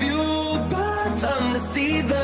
fueled by them to see them.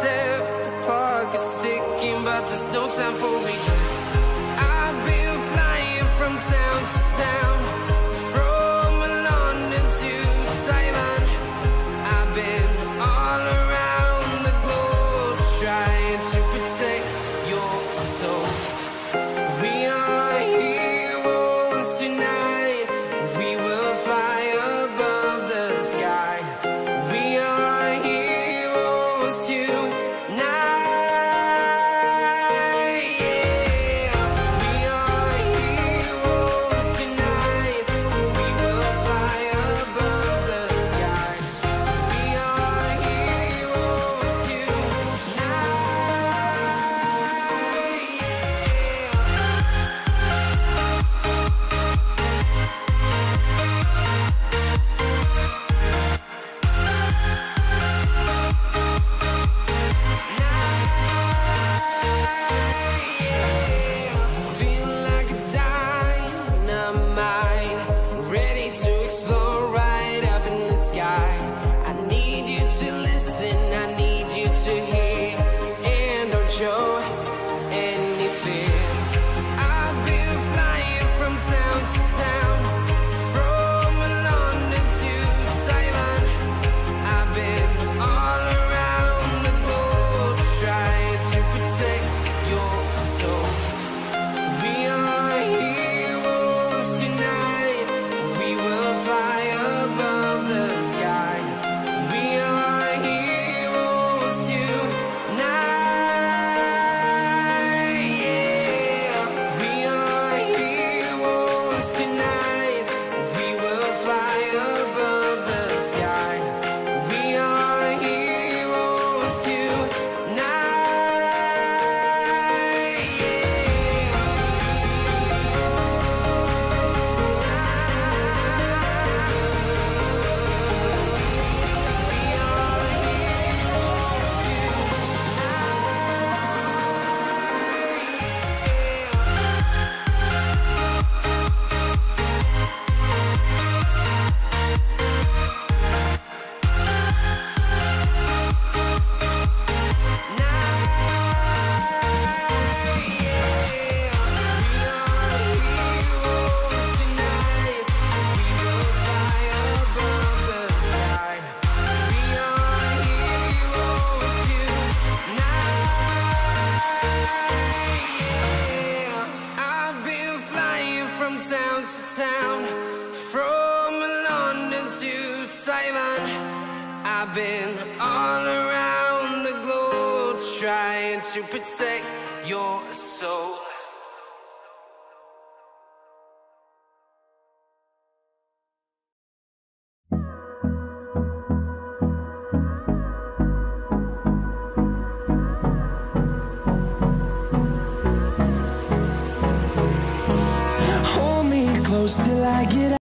step. The clock is ticking, but there's no time for me. I've been flying from town to town. Simon. I've been all around the globe trying to protect your soul. Hold me close till I get out.